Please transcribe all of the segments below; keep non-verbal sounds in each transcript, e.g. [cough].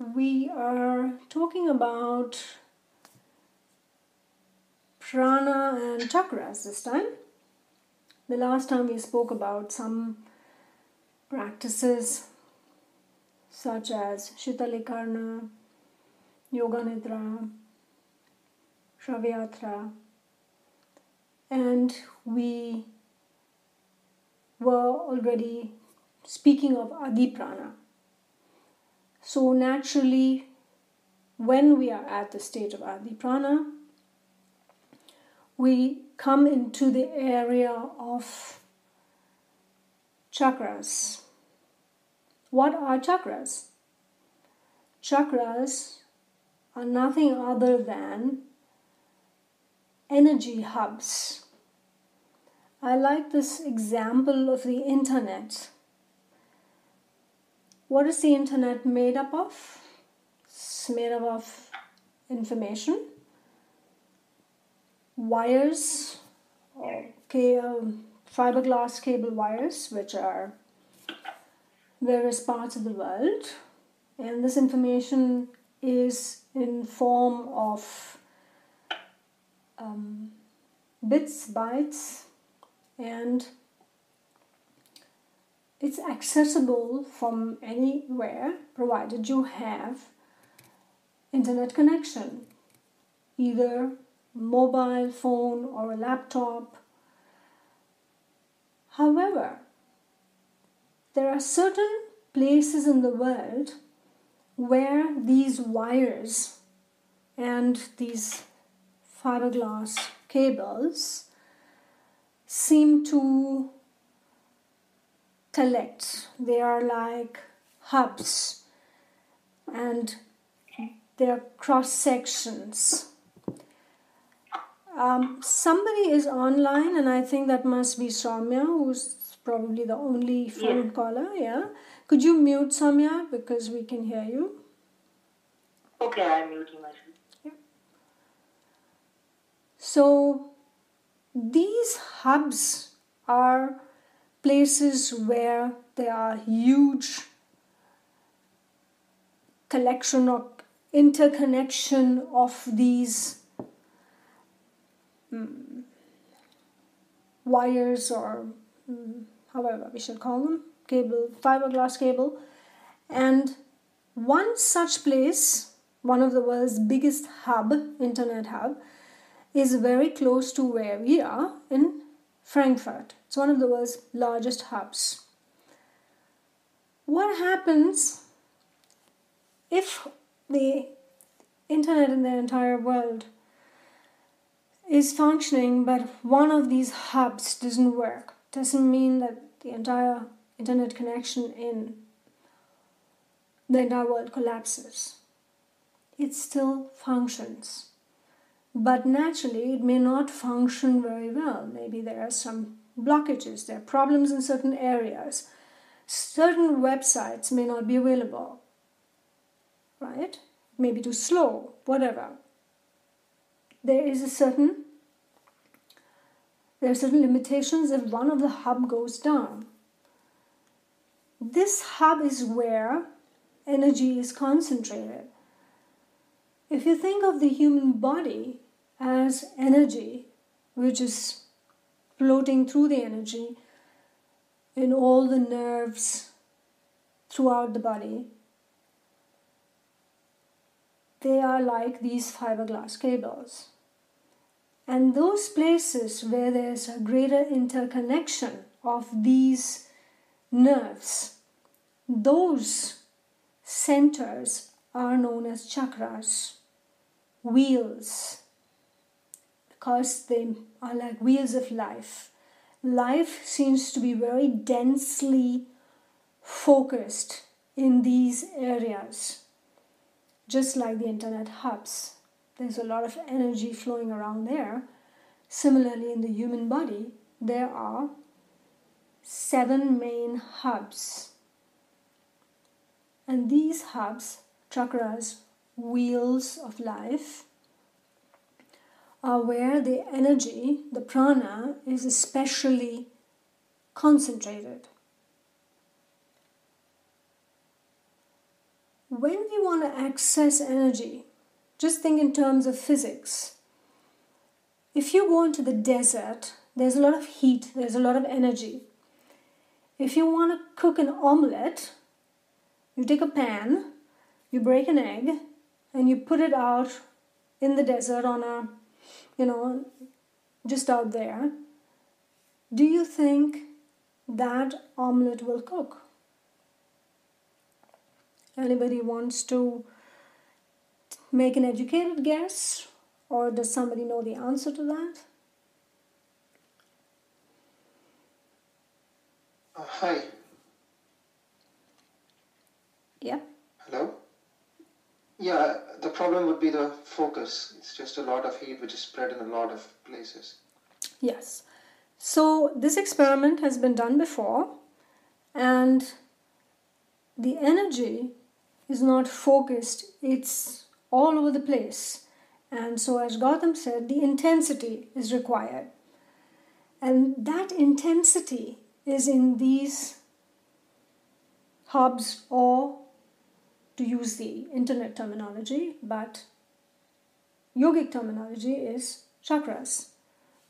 we are talking about prana and chakras this time. The last time we spoke about some practices such as Shitalikarna, Yoga Nidra, Shavayatra, and we were already speaking of Adiprana. So, naturally, when we are at the state of Adiprana, we come into the area of chakras. What are chakras? Chakras are nothing other than energy hubs. I like this example of the internet. What is the internet made up of? It's made up of information, wires, okay, um, fiberglass cable wires, which are various parts of the world, and this information is in form of um, bits, bytes, and it's accessible from anywhere provided you have internet connection, either mobile phone or a laptop. However, there are certain places in the world where these wires and these fiberglass cables seem to collect. They are like hubs and they're cross sections. Um, somebody is online, and I think that must be Soumya, who's probably the only phone Yeah. caller. Yeah. Could you mute Soumya because we can hear you? Okay, I'm muting myself. Yeah. So these hubs are places where there are huge collection or interconnection of these mm, wires or mm, however we should call them cable fiberglass cable. And one such place one of the world's biggest hub internet hub is very close to where we are in Frankfurt. It's one of the world's largest hubs. What happens if the internet in the entire world is functioning but one of these hubs doesn't work? Doesn't mean that the entire internet connection in the entire world collapses. It still functions but naturally it may not function very well. Maybe there are some blockages, there are problems in certain areas. Certain websites may not be available, right? Maybe too slow, whatever. There is a certain there are certain limitations if one of the hub goes down. This hub is where energy is concentrated. If you think of the human body as energy, which is floating through the energy in all the nerves throughout the body, they are like these fiberglass cables. And those places where there's a greater interconnection of these nerves, those centers are known as chakras wheels because they are like wheels of life. Life seems to be very densely focused in these areas, just like the internet hubs. There's a lot of energy flowing around there. Similarly, in the human body, there are seven main hubs. And these hubs, chakras, wheels of life are where the energy, the prana, is especially concentrated. when we want to access energy, just think in terms of physics. If you go into the desert, there's a lot of heat, there's a lot of energy. If you want to cook an omelette, you take a pan, you break an egg, and you put it out in the desert on a, you know, just out there. Do you think that omelette will cook? Anybody wants to make an educated guess? Or does somebody know the answer to that? Uh, hi. Yeah. Hello? Yeah, the problem would be the focus. It's just a lot of heat which is spread in a lot of places. Yes. So this experiment has been done before and the energy is not focused, it's all over the place. And so, as Gautam said, the intensity is required. And that intensity is in these hubs, or to use the internet terminology, but yogic terminology is chakras,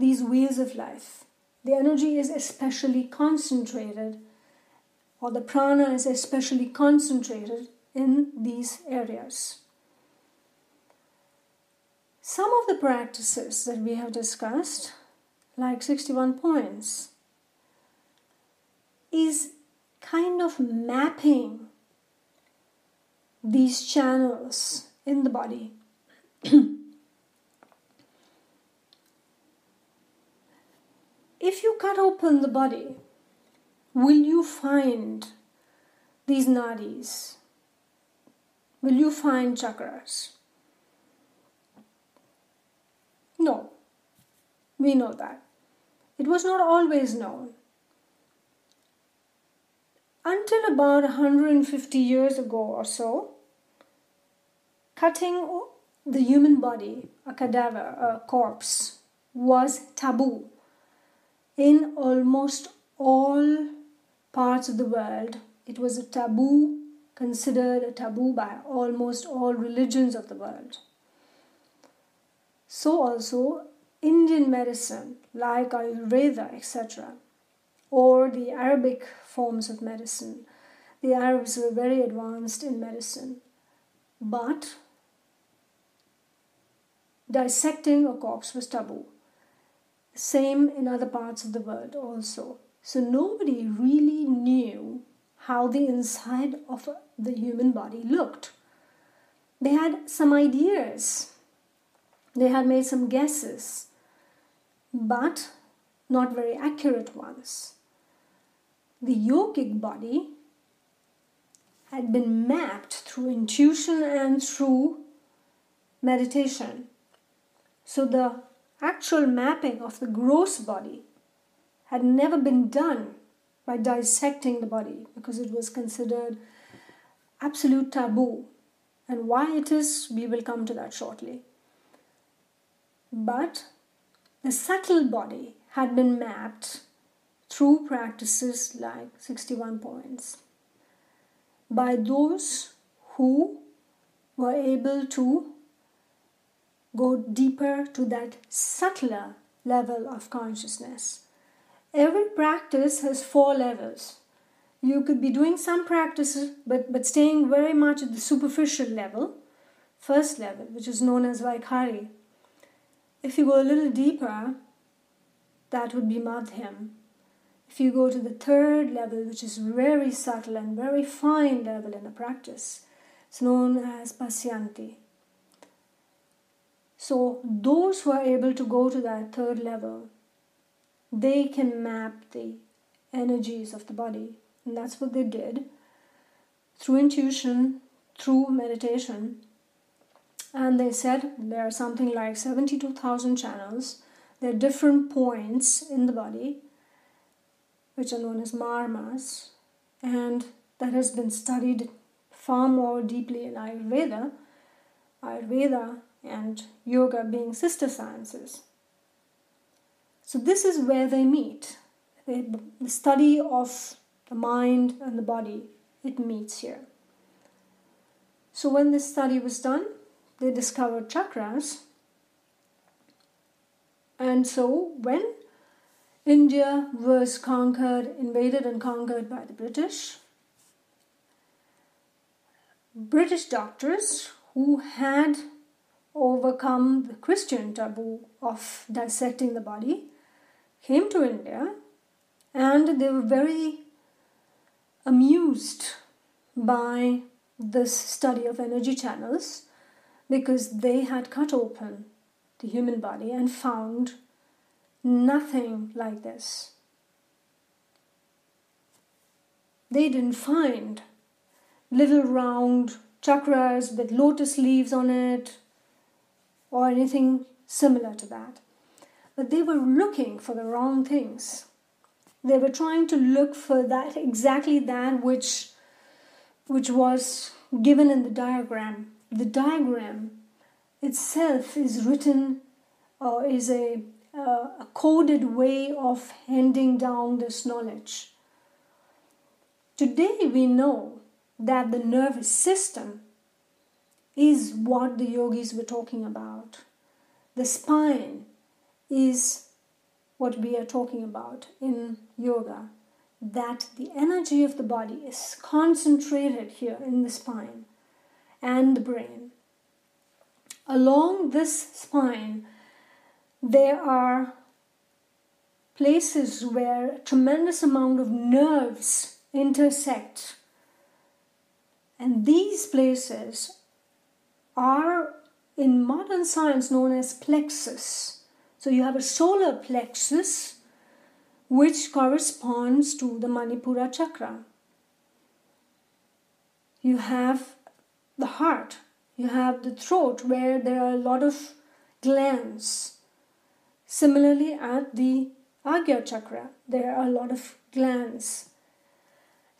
these wheels of life. The energy is especially concentrated, or the prana is especially concentrated in these areas. Some of the practices that we have discussed, like 61 points, is kind of mapping these channels in the body. [clears throat] if you cut open the body, will you find these nadis? Will you find chakras? No, we know that. It was not always known. Until about 150 years ago or so, cutting the human body, a cadaver, a corpse, was taboo in almost all parts of the world. It was a taboo, considered a taboo by almost all religions of the world. So, also Indian medicine like Ayurveda, etc., or the Arabic forms of medicine. The Arabs were very advanced in medicine, but dissecting a corpse was taboo. Same in other parts of the world also. So nobody really knew how the inside of the human body looked. They had some ideas they had made some guesses, but not very accurate ones. The yogic body had been mapped through intuition and through meditation. So the actual mapping of the gross body had never been done by dissecting the body because it was considered absolute taboo. And why it is, we will come to that shortly. But the subtle body had been mapped through practices like 61 points by those who were able to go deeper to that subtler level of consciousness. Every practice has four levels. You could be doing some practices but, but staying very much at the superficial level, first level, which is known as Vaikhari. If you go a little deeper, that would be Madhyam. If you go to the third level, which is very subtle and very fine level in the practice, it's known as Pasyanti. So, those who are able to go to that third level, they can map the energies of the body. And that's what they did through intuition, through meditation, and they said there are something like 72,000 channels. There are different points in the body, which are known as marmas, and that has been studied far more deeply in Ayurveda. Ayurveda and yoga being sister sciences. So, this is where they meet. The study of the mind and the body, it meets here. So when this study was done, they discovered chakras. And so when India was conquered, invaded, and conquered by the British, British doctors who had overcome the Christian taboo of dissecting the body came to India and they were very amused by this study of energy channels because they had cut open the human body and found nothing like this. They didn't find little round chakras with lotus leaves on it or anything similar to that. But they were looking for the wrong things. They were trying to look for that exactly that which which was given in the diagram. The diagram itself is written or is a, uh, a coded way of handing down this knowledge. Today we know that the nervous system is what the yogis were talking about. The spine is what we are talking about in yoga. That the energy of the body is concentrated here in the spine and the brain. Along this spine, there are places where a tremendous amount of nerves intersect and these places are in modern science known as plexus. So you have a solar plexus which corresponds to the Manipura chakra. You have the heart, you have the throat where there are a lot of glands. Similarly, at the Agya chakra, there are a lot of glands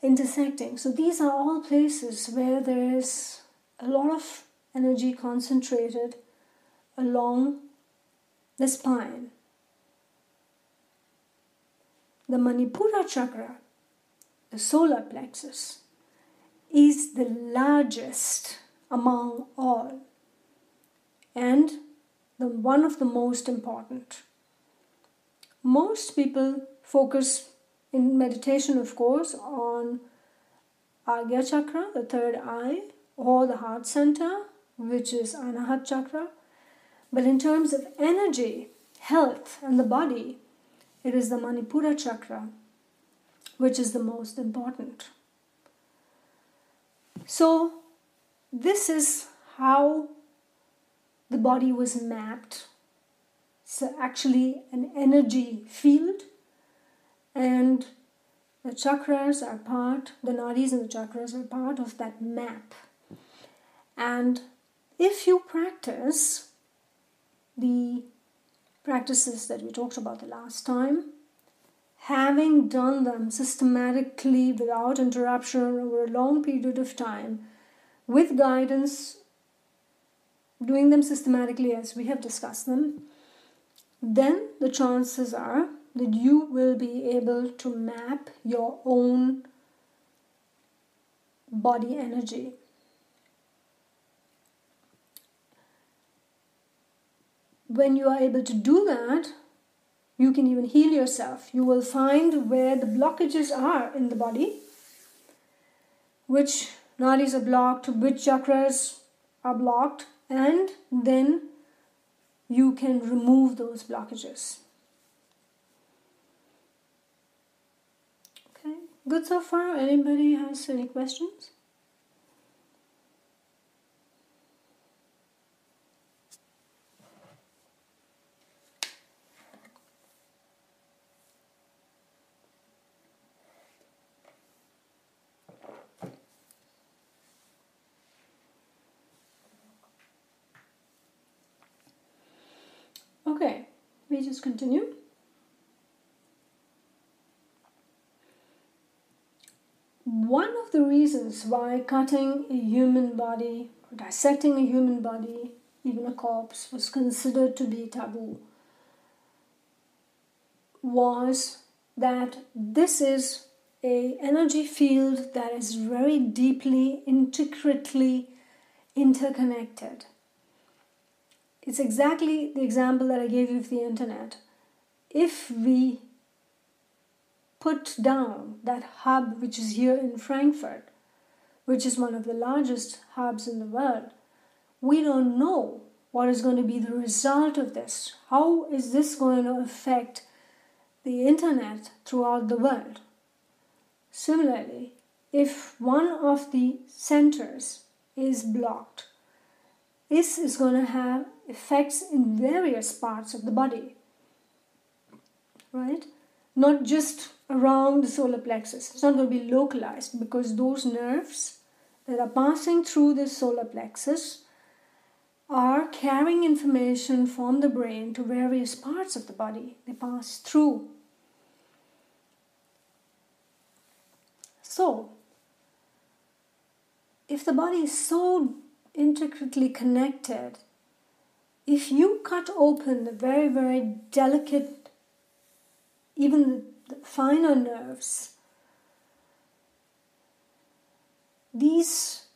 intersecting. So these are all places where there is a lot of energy concentrated along the spine. The Manipura chakra, the solar plexus, is the largest among all and the one of the most important. Most people focus in meditation, of course, on Agya chakra, the third eye, or the heart center, which is Anahat chakra. But in terms of energy, health, and the body, it is the Manipura chakra, which is the most important. So, this is how the body was mapped. It's actually an energy field and the chakras are part, the nadis and the chakras are part of that map. And if you practice the practices that we talked about the last time, having done them systematically without interruption over a long period of time, with guidance, doing them systematically as we have discussed them, then the chances are that you will be able to map your own body energy. When you are able to do that, you can even heal yourself. You will find where the blockages are in the body, which nadis are blocked, which chakras are blocked, and then you can remove those blockages. Okay, good so far? Anybody has any questions? Okay, we just continue. one of the reasons why cutting a human body, dissecting a human body, even a corpse, was considered to be taboo was that this is a energy field that is very deeply intricately interconnected. It's exactly the example that I gave you of the internet. If we put down that hub which is here in Frankfurt, which is one of the largest hubs in the world, we don't know what is going to be the result of this. How is this going to affect the internet throughout the world? Similarly, if one of the centers is blocked, this is going to have effects in various parts of the body, right? Not just around the solar plexus. It's not going to be localized because those nerves that are passing through the solar plexus are carrying information from the brain to various parts of the body. They pass through. So, if the body is so intricately connected, if you cut open the very, very delicate, even the finer nerves, these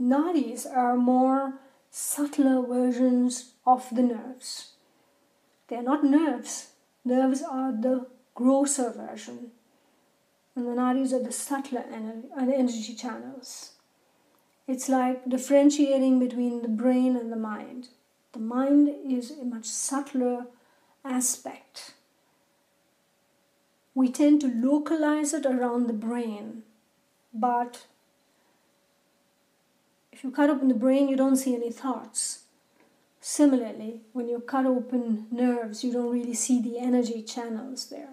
nadis are more subtler versions of the nerves. They are not nerves. Nerves are the grosser version. And the nadis are the subtler energy channels. It's like differentiating between the brain and the mind. The mind is a much subtler aspect. We tend to localize it around the brain, but if you cut open the brain, you don't see any thoughts. Similarly, when you cut open nerves, you don't really see the energy channels there.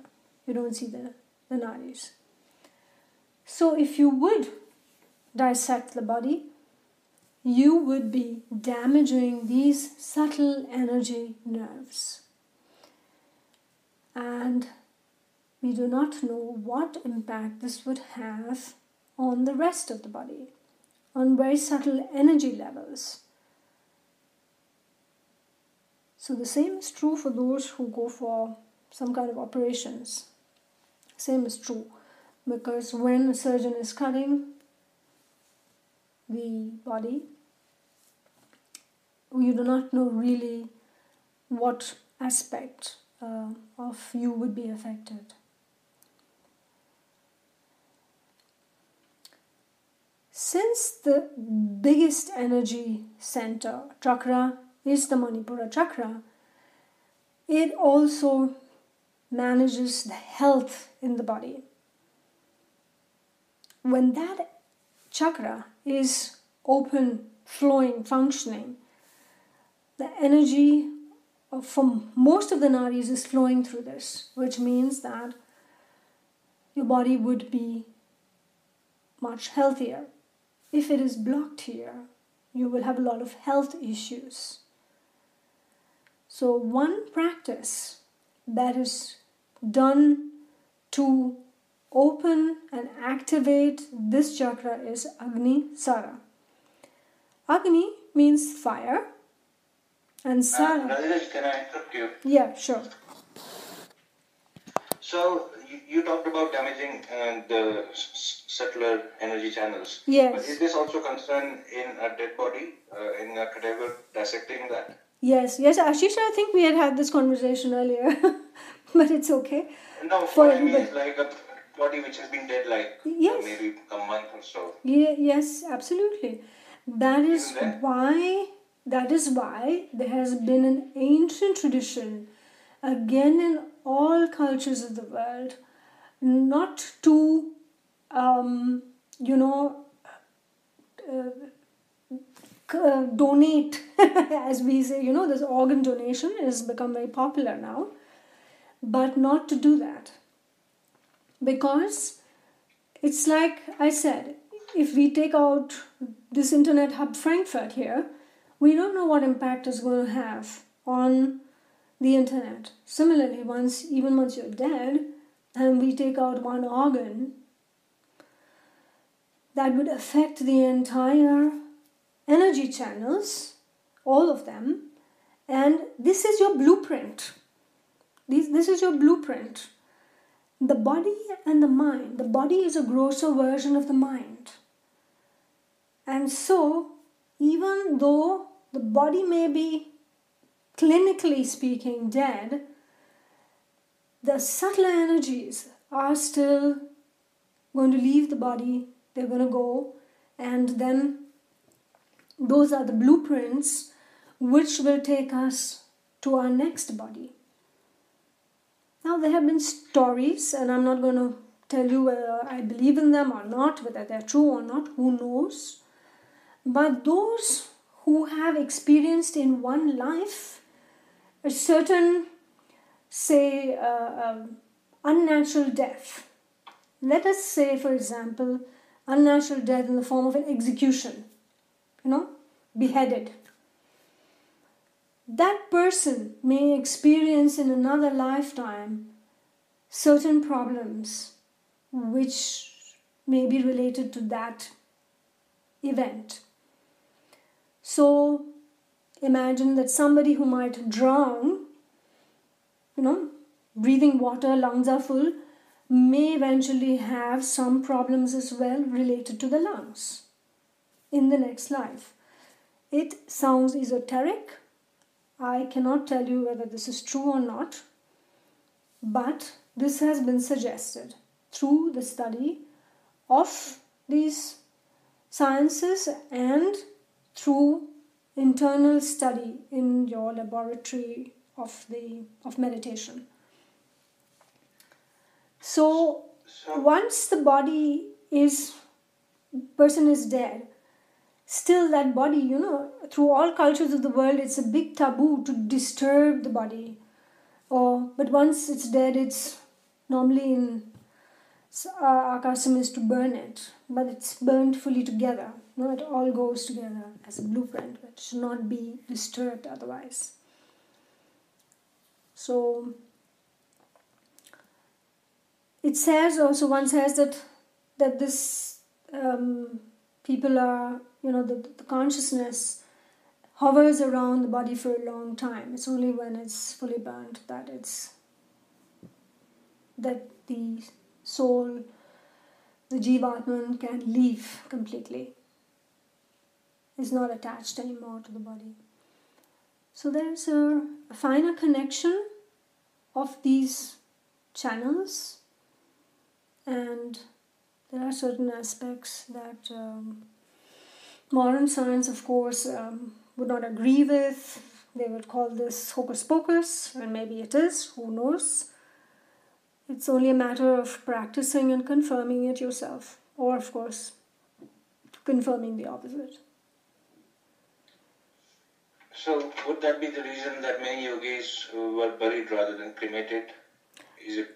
You don't see the, the nadis. So, if you would dissect the body, you would be damaging these subtle energy nerves. And we do not know what impact this would have on the rest of the body on very subtle energy levels. So the same is true for those who go for some kind of operations. Same is true because when a surgeon is cutting the body, you do not know really what aspect uh, of you would be affected. Since the biggest energy center, chakra, is the Manipura chakra, it also manages the health in the body. When that chakra is open, flowing, functioning, the energy from most of the nadis is flowing through this, which means that your body would be much healthier. If it is blocked here, you will have a lot of health issues. So, one practice that is done to open and activate this chakra is Agni Sara. Agni means fire, and Sara. Uh, can I interrupt you? Yeah, sure. So, you, you talked about damaging uh, the subtler energy channels. Yes. But is this also concerned in a dead body, uh, in a cadaver, dissecting that? Yes, yes, Ashish, I think we had had this conversation earlier, [laughs] but it's okay. No, For what I mean everybody. is like a body which has been dead like uh, Yes. maybe a month or so. Yeah, yes, absolutely. That is why that is why there has been an ancient tradition, again in all cultures of the world, not to, um, you know, uh, uh, donate, [laughs] as we say, you know, this organ donation has become very popular now, but not to do that. Because it's like I said, if we take out this internet hub Frankfurt here, we don't know what impact it's going to have on the internet. Similarly, once even once you're dead, and we take out one organ, that would affect the entire energy channels, all of them, and this is your blueprint. This, this is your blueprint. The body and the mind. The body is a grosser version of the mind. And so, even though the body may be clinically speaking dead, the subtler energies are still going to leave the body, they're going to go, and then those are the blueprints which will take us to our next body. Now, there have been stories, and I'm not going to tell you whether I believe in them or not, whether they're true or not, who knows. But those who have experienced in one life a certain, say, uh, um, unnatural death. Let us say, for example, unnatural death in the form of an execution, you know, beheaded. That person may experience in another lifetime certain problems which may be related to that event. So imagine that somebody who might drown, you know, breathing water, lungs are full, may eventually have some problems as well related to the lungs in the next life. It sounds esoteric. I cannot tell you whether this is true or not, but this has been suggested through the study of these sciences and through internal study in your laboratory of the of meditation. So, So, once the body is person is dead still that body you know through all cultures of the world it's a big taboo to disturb the body. Or but once it's dead it's normally in s- uh, our custom is to burn it but it's burned fully together. Know, it all goes together as a blueprint it should not be disturbed otherwise. So it says also one says that that this um, people are you know the, the consciousness hovers around the body for a long time. It's only when it's fully burnt that it's that the soul the jivatman can leave completely is not attached anymore to the body so there's a, a finer connection of these channels and there are certain aspects that um, modern science, of course, um, would not agree with. They would call this hocus pocus, and maybe it is, who knows. It's only a matter of practicing and confirming it yourself, or, of course, confirming the opposite. so would that be the reason that many yogis were buried rather than cremated? Is it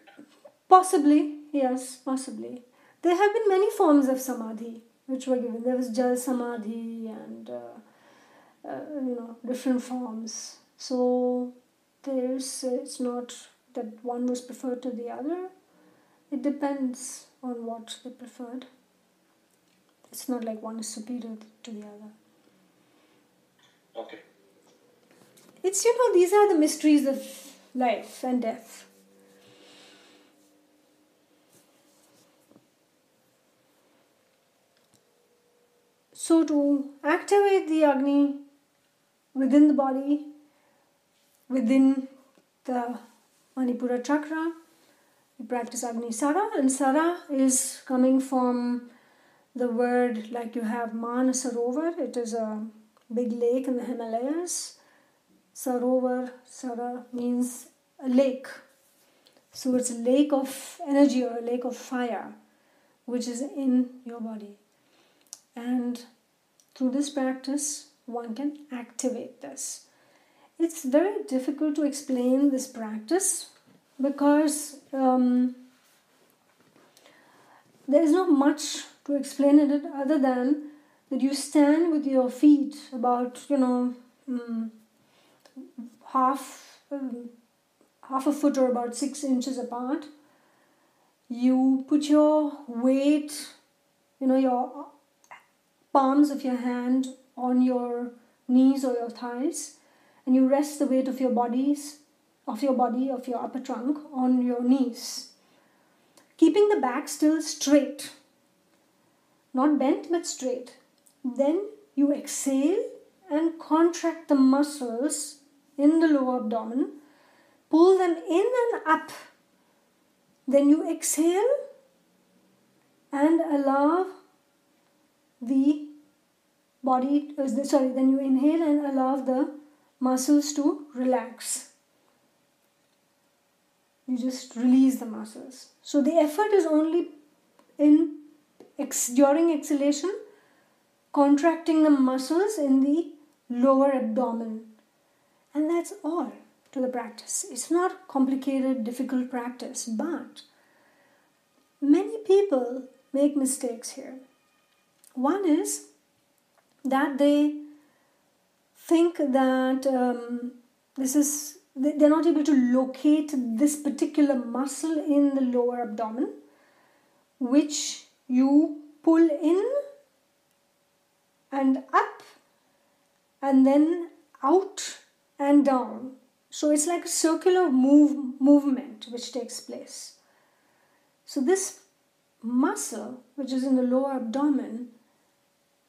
Possibly, yes, possibly. There have been many forms of samadhi which were given. There was jal samadhi and uh, uh, you know different forms. So there's it's not that one was preferred to the other. It depends on what they preferred. It's not like one is superior to the other. okay? It's you know these are the mysteries of life and death. So to activate the Agni within the body, within the Manipura chakra, you practice Agni Sara, and Sara is coming from the word like you have Manasarovar. It is a big lake in the Himalayas. Sarovar, Sara means a lake. So it's a lake of energy or a lake of fire, which is in your body. And through this practice, one can activate this. It's very difficult to explain this practice because um, there is not much to explain it other than that you stand with your feet about, you know, mm, half um, half a foot or about six inches apart. You put your weight, you know, your palms of your hand on your knees or your thighs, and you rest the weight of your bodies, of your body, of your upper trunk on your knees, keeping the back still straight, not bent but straight. Then you exhale and contract the muscles in the lower abdomen, pull them in and up. Then you exhale and allow the body, uh, sorry, then you inhale and allow the muscles to relax. You just release the muscles. So the effort is only in ex- during exhalation, contracting the muscles in the lower abdomen. And that's all to the practice. It's not complicated, difficult practice, but many people make mistakes here. One is that they think that um, this is they're not able to locate this particular muscle in the lower abdomen which you pull in and up and then out and down. So it's like a circular move movement which takes place. So this muscle which is in the lower abdomen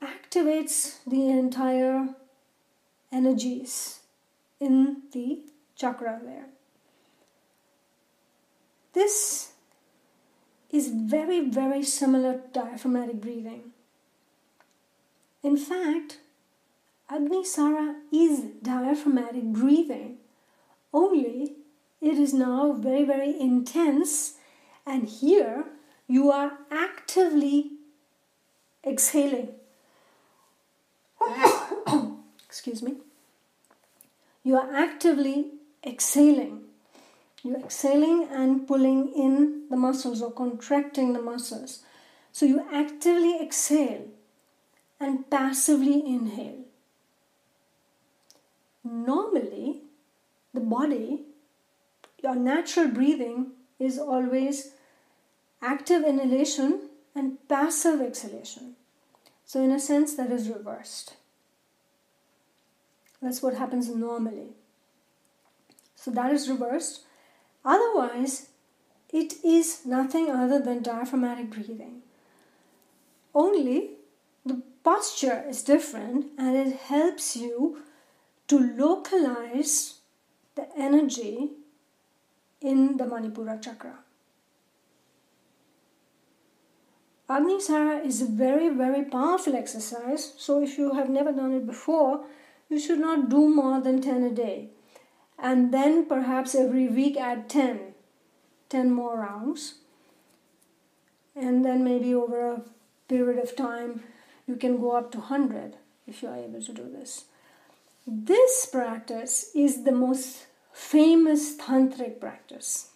activates the entire energies in the chakra there. This is very, very similar to diaphragmatic breathing. In fact, Agnisara is diaphragmatic breathing, only it is now very, very intense, and here you are actively exhaling. Excuse me. You are actively exhaling. You're exhaling and pulling in the muscles or contracting the muscles. So you actively exhale and passively inhale. Normally, the body, your natural breathing is always active inhalation and passive exhalation. So, in a sense, that is reversed. That's what happens normally. So, that is reversed. Otherwise, it is nothing other than diaphragmatic breathing. Only the posture is different and it helps you to localize the energy in the Manipura chakra. Agnisara is a very, very powerful exercise. So, if you have never done it before, you should not do more than 10 a day. And then perhaps every week add 10, 10 more rounds. And then maybe over a period of time, you can go up to 100 if you are able to do this. This practice is the most famous tantric practice.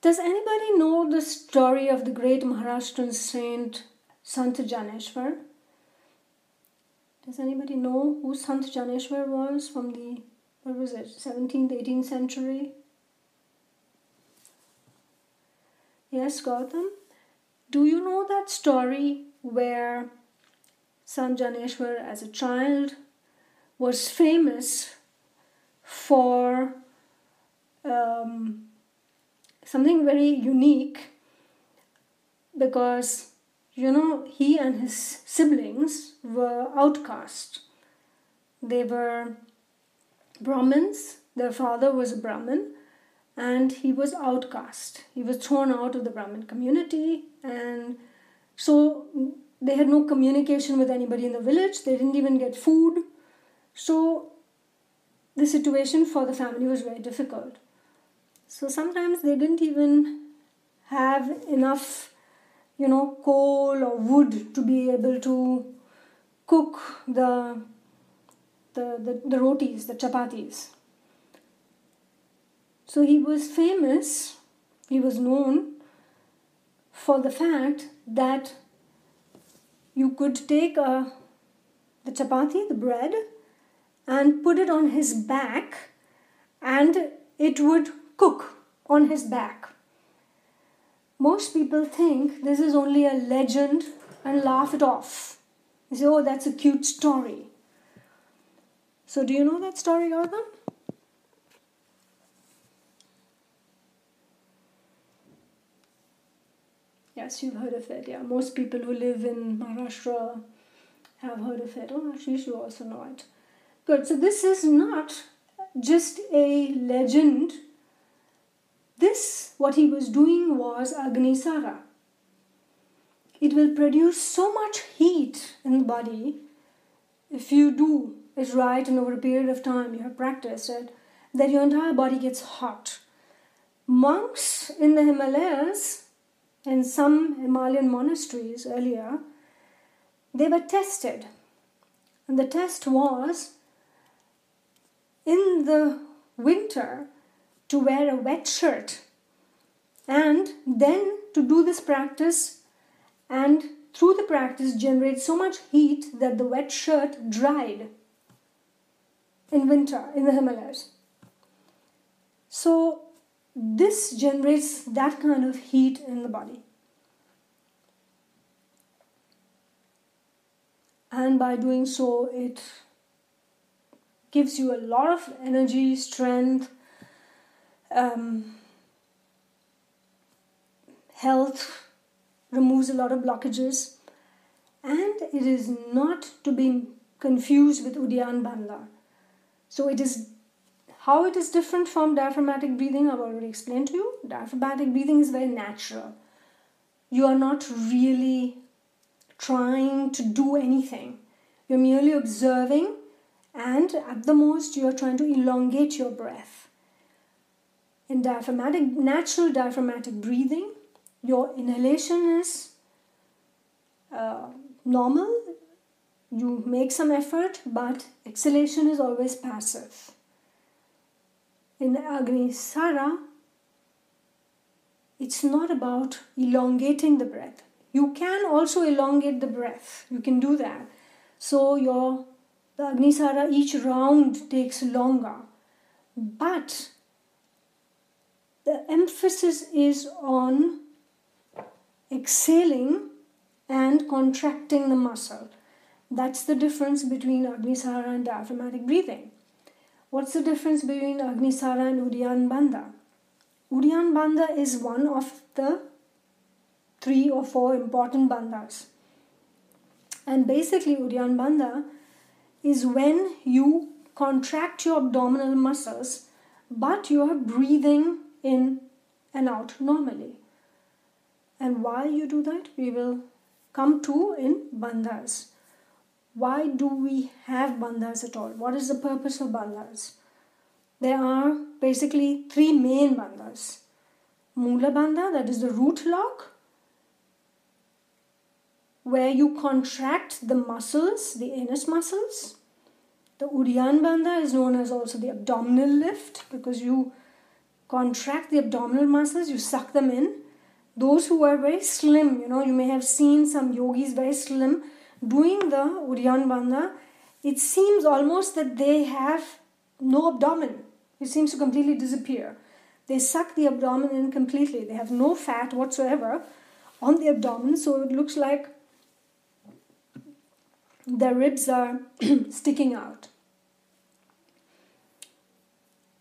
Does anybody know the story of the great Maharashtrian saint Sant Jnaneshwar? Does anybody know who Sant Jnaneshwar was from the, what was it, 17th, 18th century? Yes, Gautam? Do you know that story where Sant Jnaneshwar as a child was famous for um, something very unique because you know he and his siblings were outcast. They were brahmins. Their father was a brahmin and he was outcast. He was thrown out of the brahmin community and so they had no communication with anybody in the village. They didn't even get food. So the situation for the family was very difficult. So sometimes they didn't even have enough, you know, coal or wood to be able to cook the the, the, the rotis, the chapatis. So he was famous, he was known for the fact that you could take a, the chapati, the bread, and put it on his back, and it would cook on his back. Most people think this is only a legend and laugh it off. They say, oh, that's a cute story. So, do you know that story, Gautam? Yes, you've heard of it. Yeah, most people who live in Maharashtra have heard of it. Oh, actually, you also know it. Good. So this is not just a legend. This, what he was doing was Agnisara. It will produce so much heat in the body if you do it right and over a period of time you have practiced it, that your entire body gets hot. Monks in the Himalayas in some Himalayan monasteries earlier, they were tested. And the test was in the winter to wear a wet shirt and then to do this practice and through the practice generate so much heat that the wet shirt dried in winter in the Himalayas. So this generates that kind of heat in the body. And by doing so, it gives you a lot of energy, strength, um, health, removes a lot of blockages, and it is not to be confused with Udian Bandha. So it is how it is different from diaphragmatic breathing, I've already explained to you. Diaphragmatic breathing is very natural. You are not really trying to do anything. You're merely observing, and at the most, you're trying to elongate your breath. In diaphragmatic, natural diaphragmatic breathing, your inhalation is uh, normal, you make some effort, but exhalation is always passive in Agnisara, it's not about elongating the breath. You can also elongate the breath. You can do that. So your the Agnisara each round takes longer. But the emphasis is on exhaling and contracting the muscle. That's the difference between Agnisara and diaphragmatic breathing. What's the difference between Agnisara and Udian Bandha? Udian Bandha is one of the three or four important bandhas. And basically, Udian Bandha is when you contract your abdominal muscles but you are breathing in and out normally. And why you do that, we will come to in bandhas why do we have bandhas at all? What is the purpose of bandhas? There are basically three main bandhas. Mula bandha, that is the root lock, where you contract the muscles, the anus muscles. The Udian bandha is known as also the abdominal lift because you contract the abdominal muscles, you suck them in. Those who are very slim, you know, you may have seen some yogis very slim doing the Udian Bandha, it seems almost that they have no abdomen. It seems to completely disappear. They suck the abdomen in completely. They have no fat whatsoever on the abdomen, so it looks like their ribs are [clears throat] sticking out.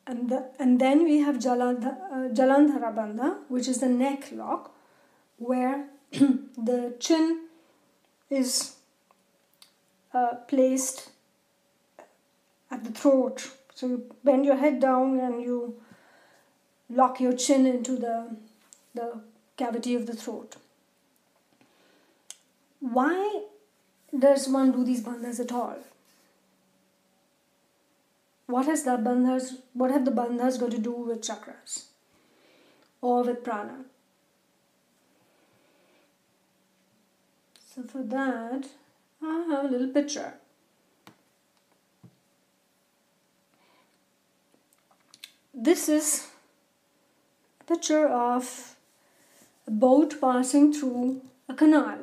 And, the, and then we have Jalandhara, uh, Jalandhara Bandha, which is the neck lock, where [clears throat] the chin is uh, placed at the throat. So you bend your head down and you lock your chin into the, the cavity of the throat. Why does one do these bandhas at all? What has the bandhas what have the bandhas got to do with chakras or with prana? So for that I have a little picture. This is a picture of a boat passing through a canal.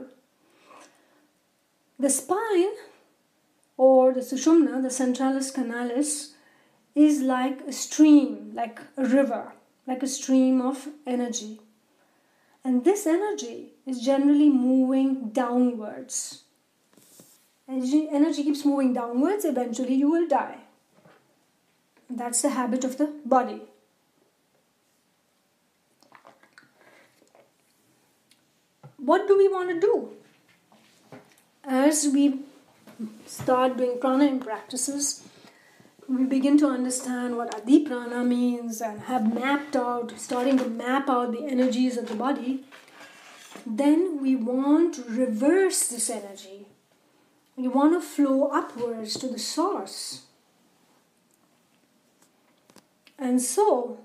The spine or the sushumna, the centralis canalis, is like a stream, like a river, like a stream of energy. And this energy is generally moving downwards energy, energy keeps moving downwards, eventually you will die. That's the habit of the body. what do we want to do? As we start doing pranayama practices, we begin to understand what Adi Prana means and have mapped out, starting to map out the energies of the body, then we want to reverse this energy. We want to flow upwards to the source. And so,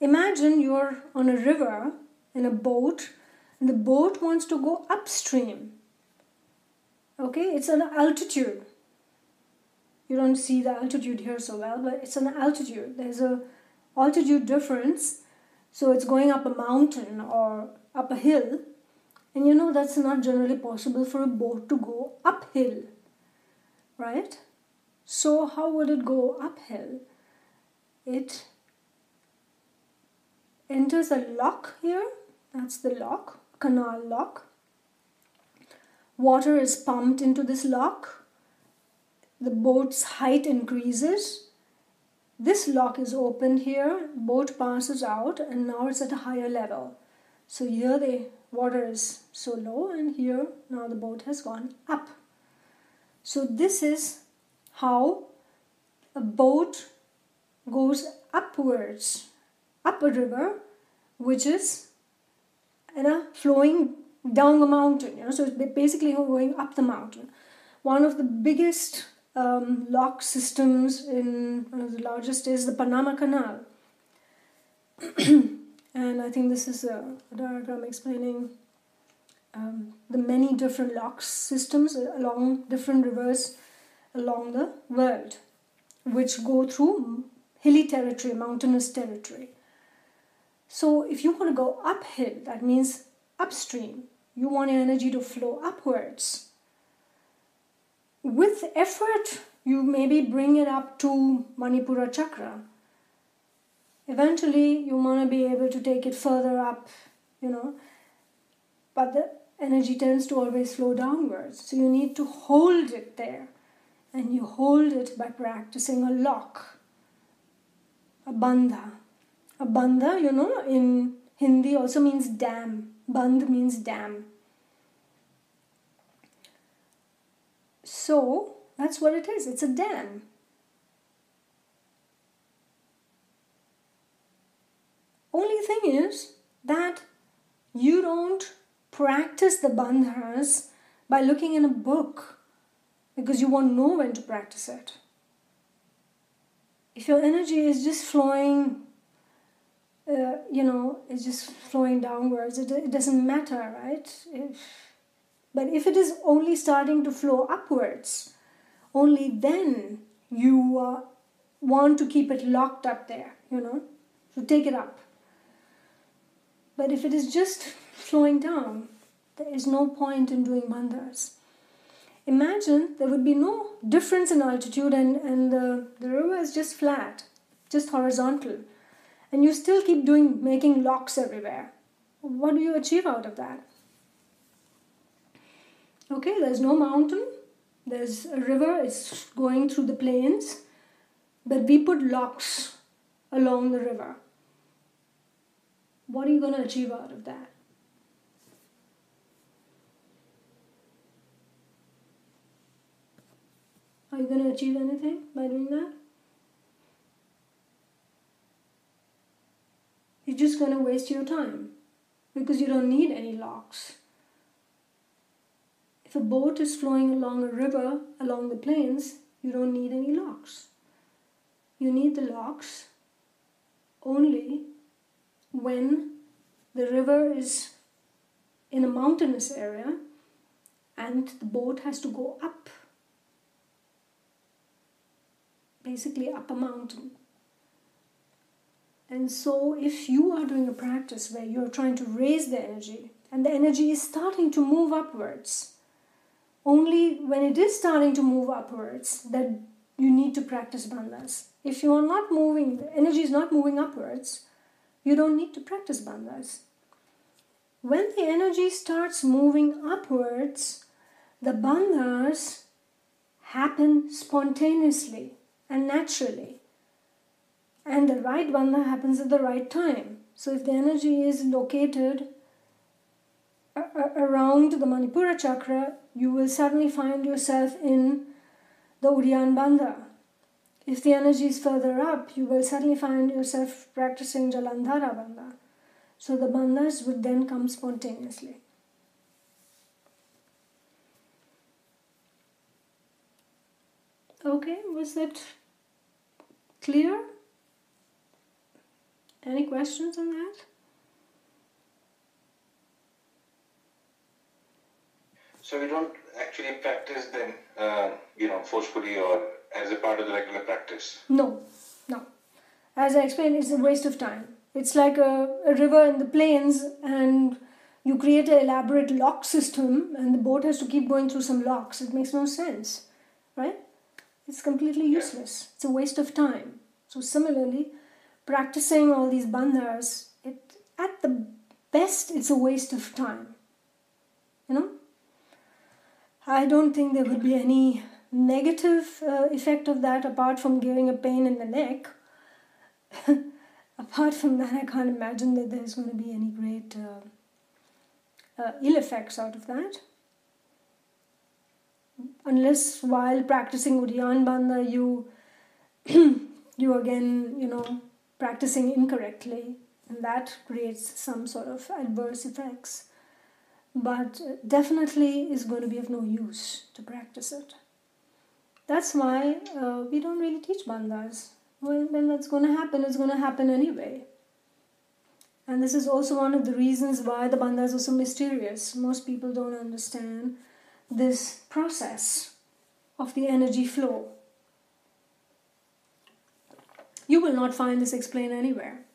imagine you're on a river in a boat, and the boat wants to go upstream. Okay, it's an altitude you don't see the altitude here so well, but it's an altitude. There's a altitude difference, so it's going up a mountain or up a hill, and you know that's not generally possible for a boat to go uphill, right? So how would it go uphill? It enters a lock here. That's the lock, canal lock. Water is pumped into this lock the boat's height increases. This lock is opened here, boat passes out, and now it's at a higher level. So here the water is so low, and here now the boat has gone up. So this is how a boat goes upwards, up a river, which is you know, flowing down a mountain. You know, so it's basically going up the mountain. One of the biggest um, lock systems in the largest is the Panama Canal. [clears throat] and I think this is a, a diagram explaining um, the many different lock systems along different rivers along the world, which go through hilly territory, mountainous territory. So, if you want to go uphill, that means upstream, you want your energy to flow upwards with effort, you maybe bring it up to Manipura chakra. Eventually, you want to be able to take it further up, you know, but the energy tends to always flow downwards. So you need to hold it there, and you hold it by practicing a lock, a bandha. A bandha, you know, in Hindi also means dam. Band means dam. So that's what it is it's a dam. Only thing is that you don't practice the bandhas by looking in a book because you won't know when to practice it. If your energy is just flowing, uh, you know, it's just flowing downwards, it, it doesn't matter, right? If, but if it is only starting to flow upwards, only then you uh, want to keep it locked up there, you know, to take it up. But if it is just flowing down, there is no point in doing bandhas. Imagine there would be no difference in altitude and, and the, the river is just flat, just horizontal. And you still keep doing making locks everywhere. What do you achieve out of that? Okay, there's no mountain, there's a river, it's going through the plains, but we put locks along the river. What are you going to achieve out of that? Are you going to achieve anything by doing that? You're just going to waste your time because you don't need any locks. A boat is flowing along a river, along the plains, you don't need any locks. You need the locks only when the river is in a mountainous area and the boat has to go up, basically up a mountain. And so, if you are doing a practice where you're trying to raise the energy and the energy is starting to move upwards, only when it is starting to move upwards that you need to practice bandhas. If you are not moving, the energy is not moving upwards, you don't need to practice bandhas. When the energy starts moving upwards, the bandhas happen spontaneously and naturally. And the right bandha happens at the right time. So if the energy is located around the Manipura chakra, you will suddenly find yourself in the Udyan Bandha. If the energy is further up, you will suddenly find yourself practicing Jalandhara Bandha. So the bandhas would then come spontaneously. Okay, was that clear? Any questions on that? So we don't actually practice them, uh, you know, forcefully or as a part of the regular practice. No, no. As I explained, it's a waste of time. It's like a, a river in the plains, and you create an elaborate lock system, and the boat has to keep going through some locks. It makes no sense, right? It's completely useless. It's a waste of time. So similarly, practicing all these bandhas, it at the best, it's a waste of time. You know, I don't think there would be any negative uh, effect of that apart from giving a pain in the neck. [laughs] apart from that, I can't imagine that there's going to be any great uh, uh, ill effects out of that. Unless while practicing Udyan Bandha, you [clears throat] you again, you know, practicing incorrectly, and that creates some sort of adverse effects but definitely is going to be of no use to practice it. That's why uh, we don't really teach bandhas. When, when that's going to happen, it's going to happen anyway. And this is also one of the reasons why the bandhas are so mysterious. Most people don't understand this process of the energy flow. You will not find this explained anywhere.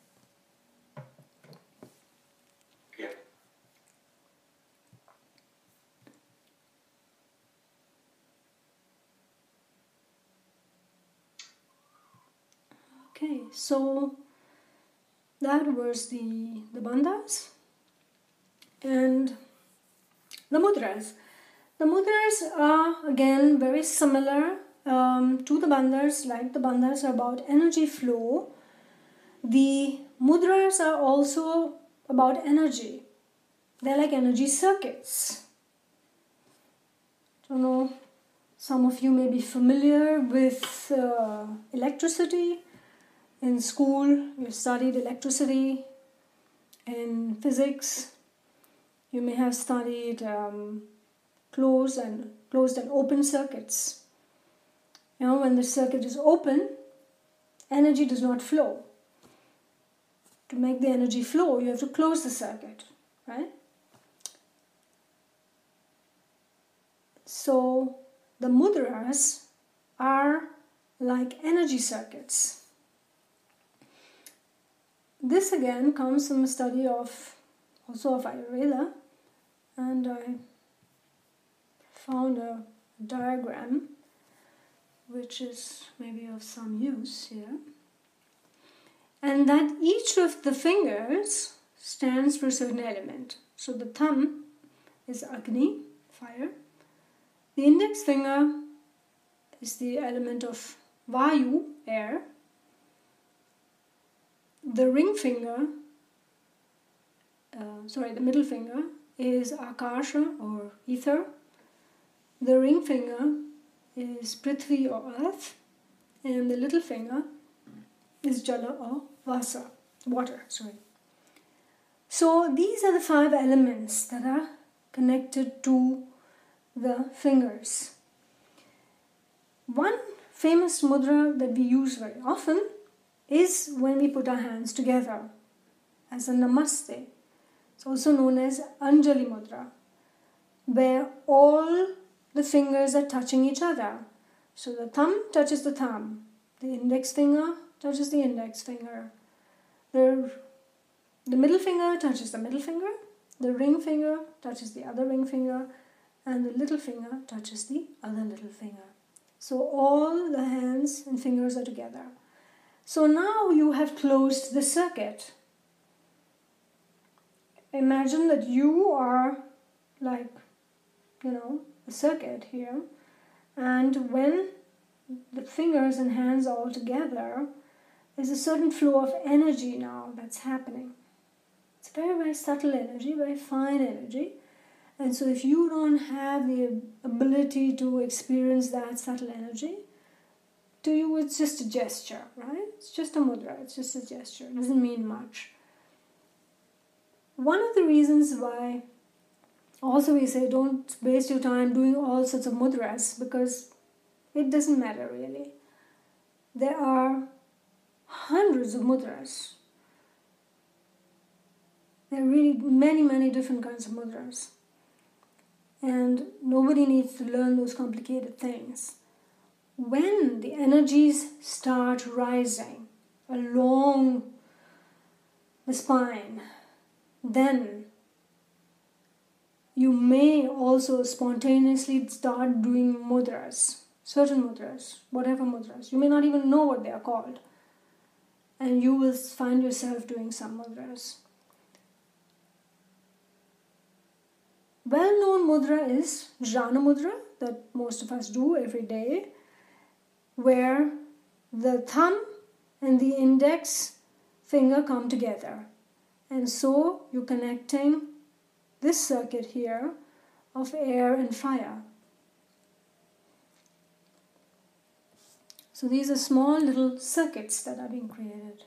Okay, so that was the, the bandhas and the mudras. The mudras are again very similar um, to the bandhas, like the bandhas are about energy flow. The mudras are also about energy. They're like energy circuits. I don't know, some of you may be familiar with uh, electricity in school, you studied electricity and physics. You may have studied um, closed and closed and open circuits. You know, when the circuit is open, energy does not flow. To make the energy flow, you have to close the circuit, right? So the mudras are like energy circuits this again comes from a study of also of Ayurveda, and I found a diagram which is maybe of some use here. And that each of the fingers stands for a certain element. So the thumb is Agni, fire. The index finger is the element of Vayu, air the ring finger, uh, sorry, the middle finger is Akasha or ether. The ring finger is Prithvi or earth, and the little finger is Jala or Vasa, water. Sorry. So these are the five elements that are connected to the fingers. One famous mudra that we use very often is when we put our hands together as a namaste. It's also known as Anjali Mudra, where all the fingers are touching each other. So the thumb touches the thumb, the index finger touches the index finger, the, the middle finger touches the middle finger, the ring finger touches the other ring finger, and the little finger touches the other little finger. So all the hands and fingers are together. So now you have closed the circuit. Imagine that you are like, you know, a circuit here, and when the fingers and hands are all together, there's a certain flow of energy now that's happening. It's very, very subtle energy, very fine energy, And so, if you don't have the ability to experience that subtle energy, to you it's just a gesture, right? It's just a mudra, it's just a gesture, it doesn't mean much. One of the reasons why also we say don't waste your time doing all sorts of mudras because it doesn't matter really. There are hundreds of mudras. There are really many, many different kinds of mudras. And nobody needs to learn those complicated things. When the energies start rising along the spine, then you may also spontaneously start doing mudras, certain mudras, whatever mudras. You may not even know what they are called. And you will find yourself doing some mudras. well known mudra is Jnana mudra that most of us do every day, where the thumb and the index finger come together. And so you're connecting this circuit here of air and fire. So these are small little circuits that are being created.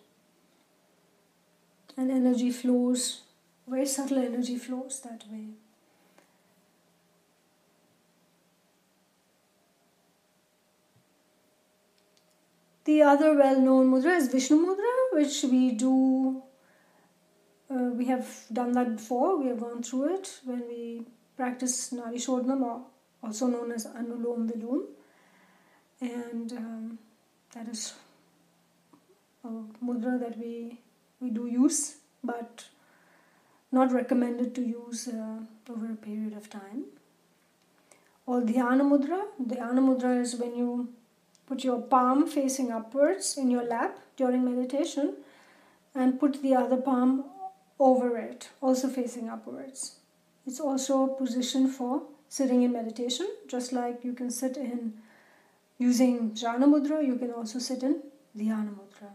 And energy flows, very subtle energy flows that way. The other well-known mudra is Vishnu mudra, which we do. Uh, we have done that before. We have gone through it when we practice Nadi Shodhanam, also known as Anulom Vilom, and um, that is a mudra that we we do use, but not recommended to use uh, over a period of time. Or Dhyana mudra. Dhyana mudra is when you Put your palm facing upwards in your lap during meditation and put the other palm over it, also facing upwards. It's also a position for sitting in meditation, just like you can sit in using Jnana Mudra, you can also sit in Dhyana Mudra.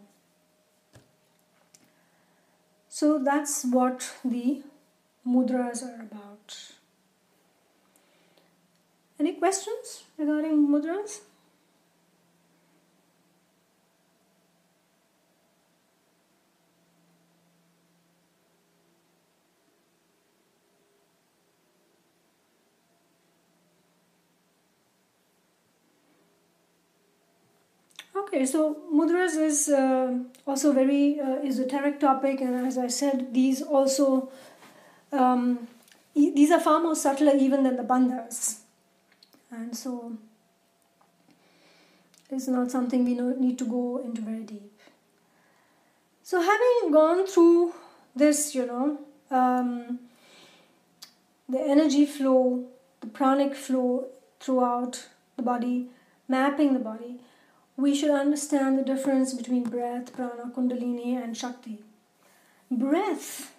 So that's what the mudras are about. Any questions regarding mudras? Okay, so mudras is uh, also very uh, esoteric topic, and as I said, these also um, e- these are far more subtler even than the bandhas, and so it's not something we need to go into very deep. So, having gone through this, you know, um, the energy flow, the pranic flow throughout the body, mapping the body we should understand the difference between breath, prana, kundalini, and shakti. Breath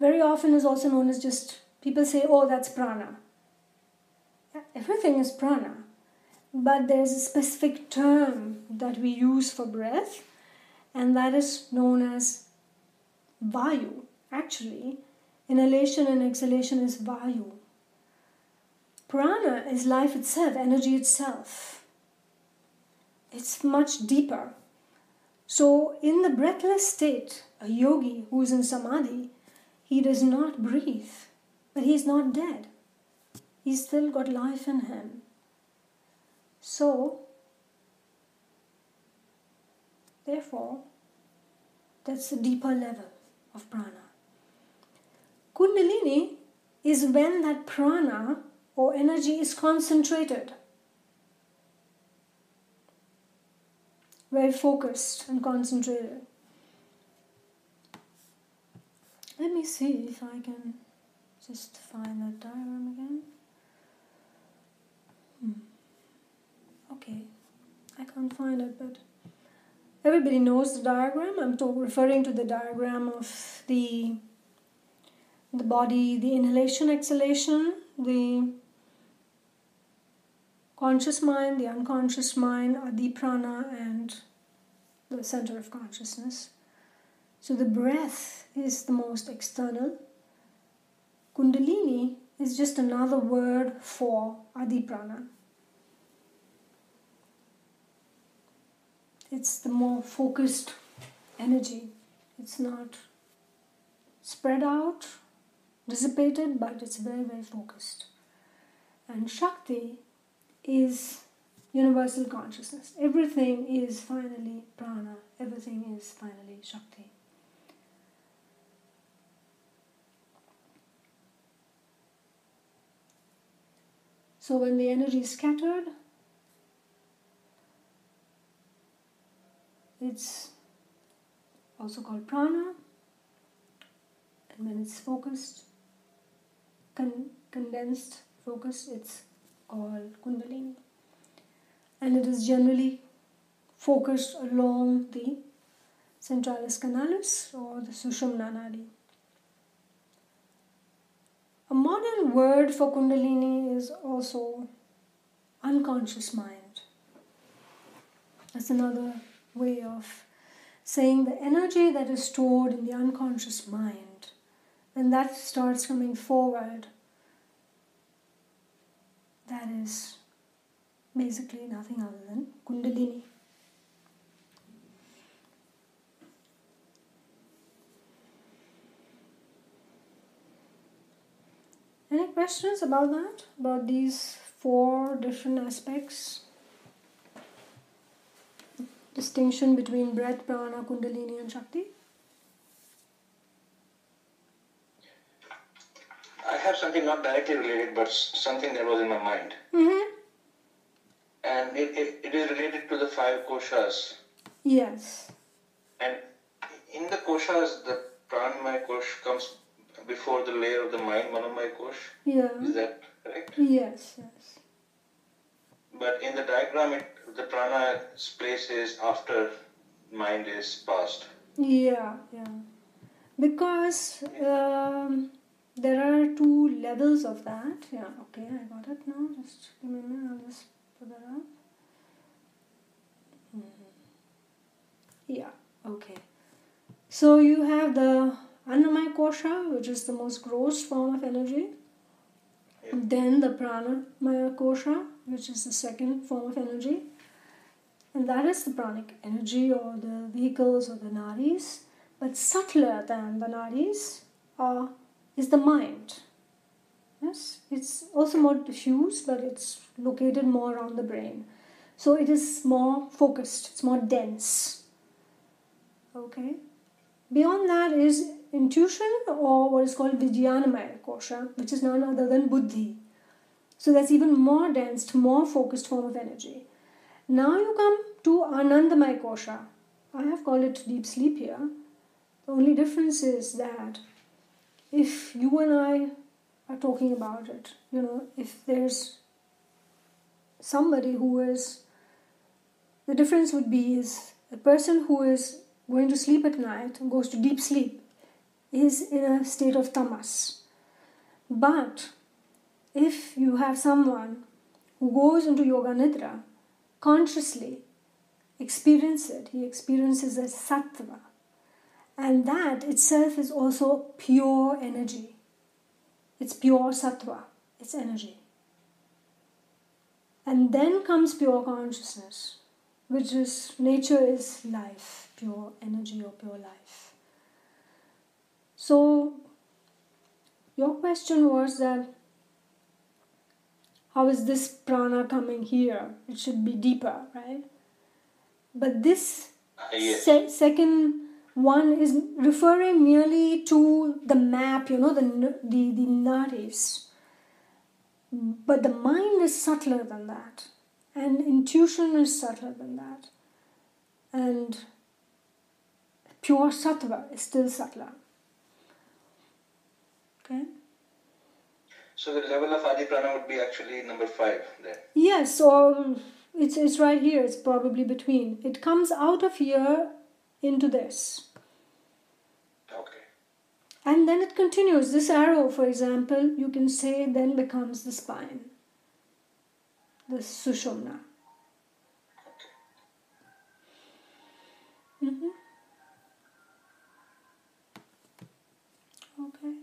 very often is also known as just people say, oh, that's prana. Everything is prana, but there's a specific term that we use for breath, and that is known as vayu. Actually, inhalation and exhalation is vayu. Prana is life itself, energy itself it's much deeper. So, in the breathless state, a yogi who is in samadhi, he does not breathe, but he is not dead. He's still got life in him. So, therefore, that's the deeper level of prana. Kundalini is when that prana or energy is concentrated very focused and concentrated. Let me see if I can just find that diagram again. Hmm. Okay, I can't find it, but everybody knows the diagram. I'm referring to the diagram of the the body, the inhalation, exhalation, the conscious mind, the unconscious mind, Adi Prana, and the center of consciousness. So the breath is the most external. Kundalini is just another word for Adiprana. It's the more focused energy. It's not spread out, dissipated, but it's very, very focused. And Shakti is universal consciousness. Everything is finally prana, everything is finally Shakti. So when the energy is scattered, it's also called prana. And when it's focused, con- condensed, focused, it's called kundalini. And it is generally focused along the centralis canalis or the sushumna nadi. A modern word for Kundalini is also unconscious mind. That's another way of saying the energy that is stored in the unconscious mind. And that starts coming forward, that is basically nothing other than Kundalini. Any questions about that? About these four different aspects? Distinction between breath, prana, kundalini, and shakti? I have something not directly related, but something that was in my mind. Mm-hmm. And it, it, it is related to the five koshas. Yes. And in the koshas, the pranamaya kosh comes before the layer of the mind, manomaya kosh. Yeah. Is that correct? Yes, yes. But in the diagram, it, the prana's place is after mind is passed. Yeah, yeah. Because um, there are two levels of that. Yeah, okay, I got it now. Just give me a minute, I'll just put that up. Mhm. Yeah, okay. So you have the Annamaya Kosha, which is the most gross form of energy. Yeah. Then the Pranamaya Kosha, which is the second form of energy. And that is the pranic energy or the vehicles or the nadis. But subtler than the nadis are, is the mind. Yes, it's also more diffuse, but it's located more around the brain. So it is more focused, it's more dense. Okay. Beyond that is intuition or what is called Vijnanamaya kosha, which is none other than buddhi. So that's even more dense, more focused form of energy. Now you come to Anandamaya kosha. I have called it deep sleep here. The only difference is that if you and I are talking about it, you know, if there's somebody who is, the difference would be is a person who is going to sleep at night goes to deep sleep is in a state of tamas. But if you have someone who goes into yoga nidra consciously experience it he experiences a sattva and that itself is also pure energy it's pure sattva it's energy and then comes pure consciousness which is nature is life pure energy or pure life so your question was that how is this prana coming here? It should be deeper, right? But this Ah, yes. se- second one is referring merely to the map, you know, the the the nadis. But the mind is subtler than that, and intuition is subtler than that, and pure sattva is still subtler. Okay. So the level of Adi Prana would be actually number five there. Yes, or it's it's right here. It's probably between. It comes out of here into this, Okay. and then it continues. This arrow, for example, you can say then becomes the spine, the sushumna. hmm Okay.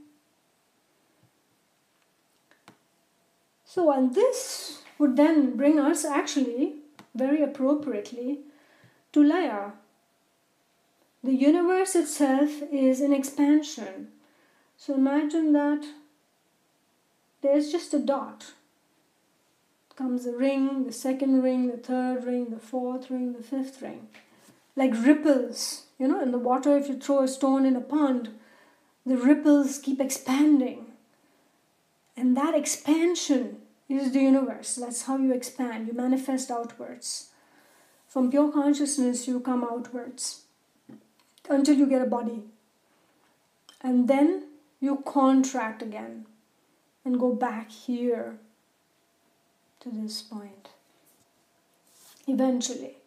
So, and this would then bring us actually very appropriately to Laya. The universe itself is an expansion. So imagine that there's just a dot. Comes the ring, the second ring, the third ring, the fourth ring, the fifth ring. Like ripples, you know, in the water, if you throw a stone in a pond, the ripples keep expanding. And that expansion is the universe. That's how you expand. You manifest outwards. From pure consciousness, you come outwards until you get a body. And then you contract again and go back here to this point. Eventually.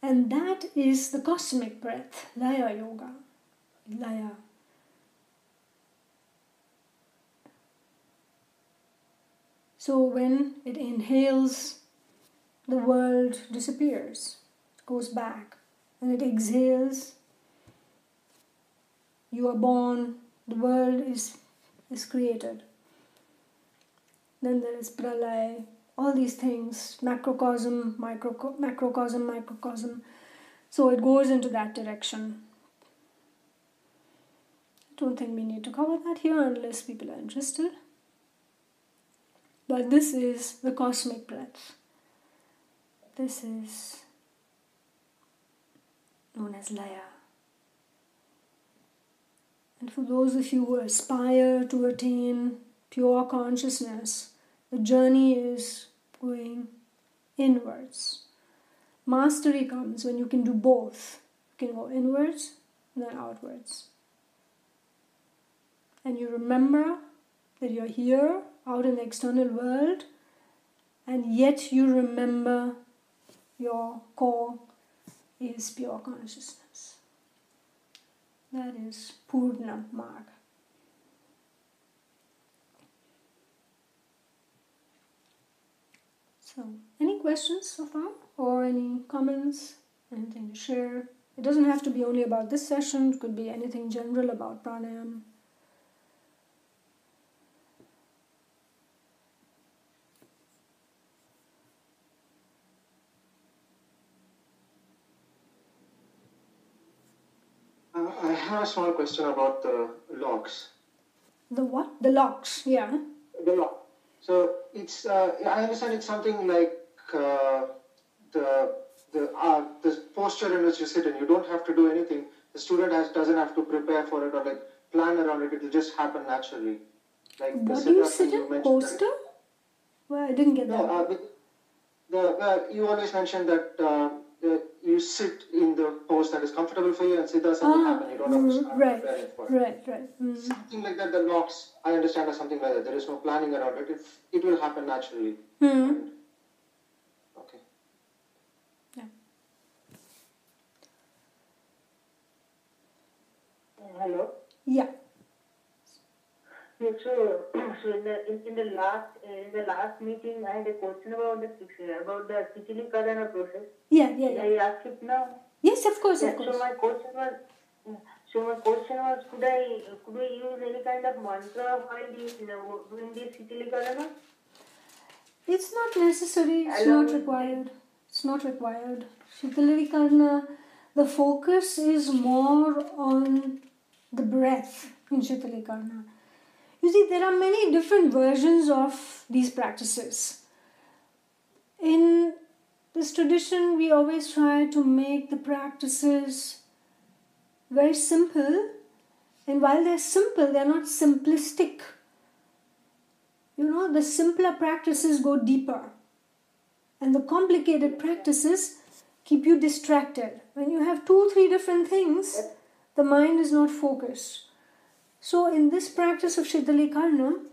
And that is the cosmic breath, Laya Yoga. Laya. So when it inhales, the world disappears, goes back. When it exhales, you are born, the world is, is created. Then there is pralay, all these things, macrocosm, micro, macrocosm, microcosm. So it goes into that direction. I don't think we need to cover that here unless people are interested. But this is the cosmic breath. This is known as Laya. And for those of you who aspire to attain pure consciousness, the journey is going inwards. Mastery comes when you can do both. You can go inwards and then outwards. And you remember that you're here out in the external world, and yet you remember your core is pure consciousness. That is Purna Marg. So, any questions so far, or any comments, anything to share? It doesn't have to be only about this session, it could be anything general about pranayam. Have a small question about the locks. The what? The locks, yeah. The lock. So it's uh, I understand it's something like uh, the the uh, the posture in which you sit in. You don't have to do anything. The student has doesn't have to prepare for it or like plan around it. It will just happen naturally. Like what do you sit in? Poster? Well, I didn't get no, that. Uh, the you always mentioned that uh, you sit in the pose that is comfortable for you and siddha doesn't ah, happen. You don't have to start right, preparing for it. Right, right. Mm. Something like that, the locks, I understand as something like that. There is no planning around it. It, it will happen naturally. Mm. okay. Yeah. Hello? Yeah. So, [clears throat] so in the in, in the last uh, in the last meeting, I had a question about the about the Karana process. Yeah, yeah, yeah. I ask it now. Yes, of course, yeah, of course. So my question was, so my question was, could I could we use any kind of mantra while you know, doing this Karana? It's not necessary. It's not required. It's not required. Karana, the focus is more on the breath in Karana. You see, there are many different versions of these practices. In this tradition, we always try to make the practices very simple, and while they're simple, they're not simplistic. You know, the simpler practices go deeper, and the complicated practices keep you distracted. When you have two, three different things, the mind is not focused. So, in this practice of Shitalikarna,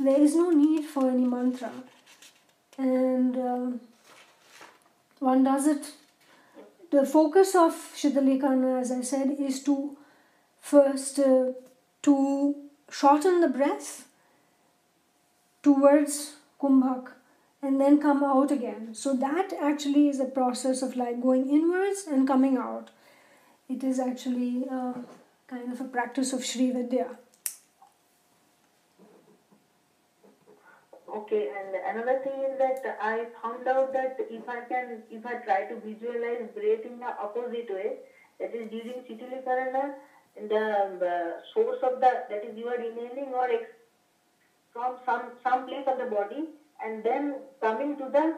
there is no need for any mantra, and uh, one does it. The focus of Shitalikarna, as I said, is to first uh, to shorten the breath towards Kumbhak and then come out again. So that actually is a process of like going inwards and coming out. It is actually. Uh, kind of a practice of Sri Vidya. Okay, and another thing is that I found out that if I can, if I try to visualize breath in the opposite way, that is during Shitalikarna, the uh, source of the, that is you are inhaling or from some, some place of the body and then coming to the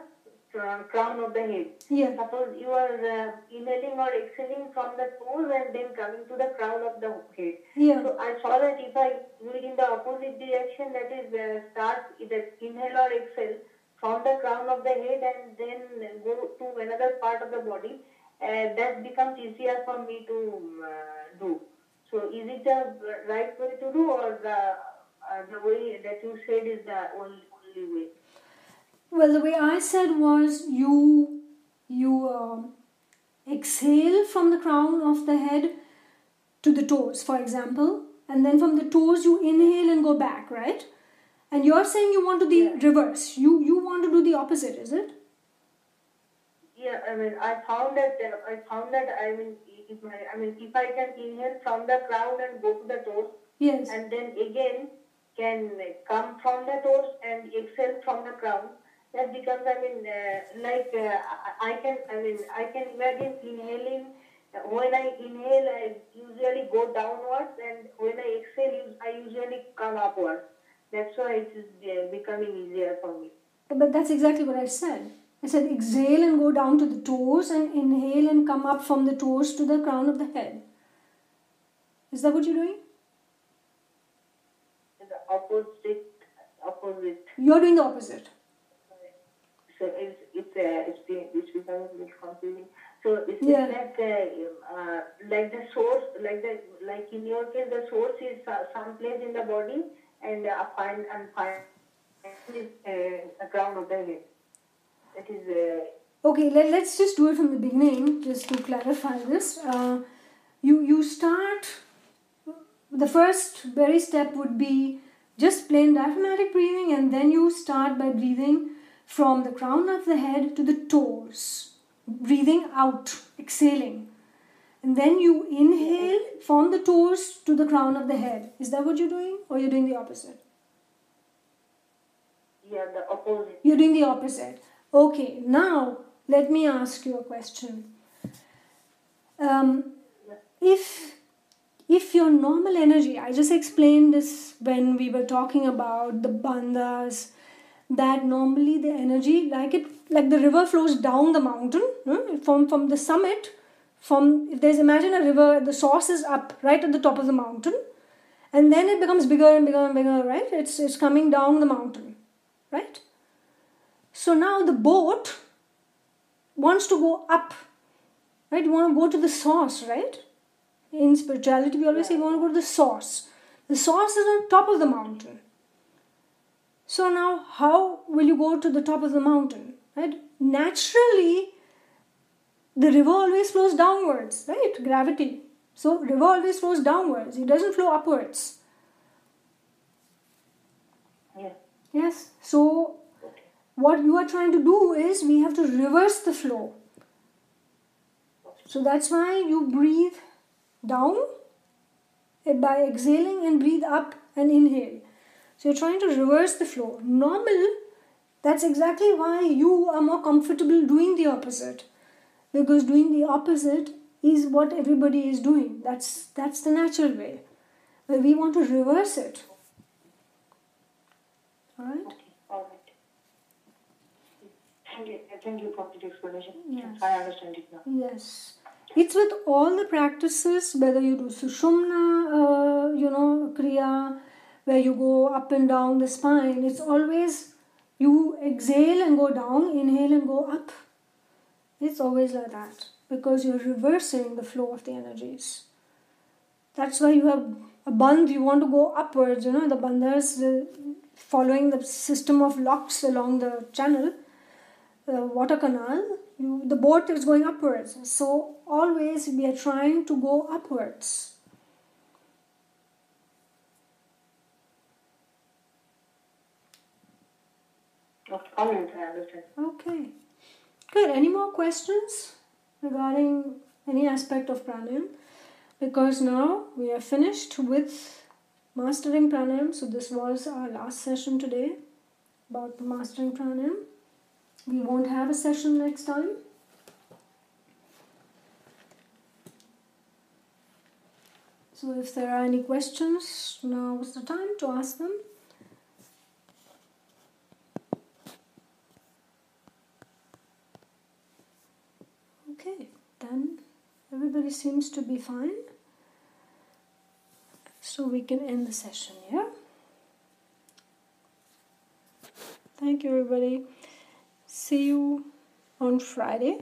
crown of the head. Yeah. Suppose you are uh, inhaling or exhaling from the toes and then coming to the crown of the head. Yeah. So I saw that if I do it in the opposite direction, that is uh, start either inhale or exhale from the crown of the head and then go to another part of the body, uh, that becomes easier for me to uh, do. So is it the right way to do or the, uh, the way that you said is the only, only way? Well, the way I said was you you um, exhale from the crown of the head to the toes, for example, and then from the toes you inhale and go back, right? And you're saying you want to the Yeah. reverse. You you want to do the opposite, is it? Yeah, I mean, I found that uh, I found that I mean, if my, I mean, if I can inhale from the crown and go to the toes, Yes. and then again can come from the toes and exhale from the crown. That becomes, I mean, uh, like uh, I can, I mean, I can imagine inhaling. When I inhale, I usually go downwards, and when I exhale, I usually come upwards. That's why it is uh, becoming easier for me. But that's exactly what I said. I said exhale and go down to the toes and inhale and come up from the toes to the crown of the head. Is that what you're doing? The opposite, opposite. You're doing the opposite. So it's it's uh, it's being it's becoming a confusing. So it's Yeah. like uh, uh, like the source, like the like in your case, the source is uh, someplace in the body, and uh, find and find is uh, a crown of the head. That is uh, Okay, let, let's just do it from the beginning, just to clarify this. Uh, you you start. The first very step would be just plain diaphragmatic breathing, and then you start by breathing from the crown of the head to the toes, breathing out, exhaling, and then you inhale from the toes to the crown of the head. Is that what you're doing, or you're doing the opposite? yeah the opposite. You're doing the opposite. Okay, now let me ask you a question. Um, if if your normal energy, I just explained this when we were talking about the bandhas, that normally the energy, like it, like the river flows down the mountain hmm, from from the summit. From if there's imagine a river, the source is up right at the top of the mountain, and then it becomes bigger and bigger and bigger. Right? It's it's coming down the mountain, right? So now the boat wants to go up, right? You want to go to the source, right? In spirituality, we always say you want to go to the source. The source is on top of the mountain. So now, how will you go to the top of the mountain, right? Naturally, the river always flows downwards, right? Gravity. So river always flows downwards. It doesn't flow upwards. Yeah. Yes. So what you are trying to do is we have to reverse the flow. So that's why you breathe down eh, by exhaling and breathe up and inhale. So you're trying to reverse the flow. Normal, that's exactly why you are more comfortable doing the opposite. Because doing the opposite is what everybody is doing. That's that's the natural way. But we want to reverse it. Alright? Okay, all right. Thank you. Thank you for the explanation. Yes. I understand it now. Yes. It's with all the practices, whether you do Sushumna, uh, you know, Kriya, where you go up and down the spine, it's always you exhale and go down, inhale and go up. It's always like that because you're reversing the flow of the energies. That's why you have a bandh, you want to go upwards, you know, the bandhas uh, following the system of locks along the channel the water canal, you, the boat is going upwards. So always we are trying to go upwards. Okay. Good. Any more questions regarding any aspect of pranayam? Because now we are finished with mastering pranayam. So this was our last session today. about mastering pranayam. We won't have a session next time. So if there are any questions, now is the time to ask them. Okay, then everybody seems to be fine. So we can end the session, yeah? Thank you, everybody. See you on Friday.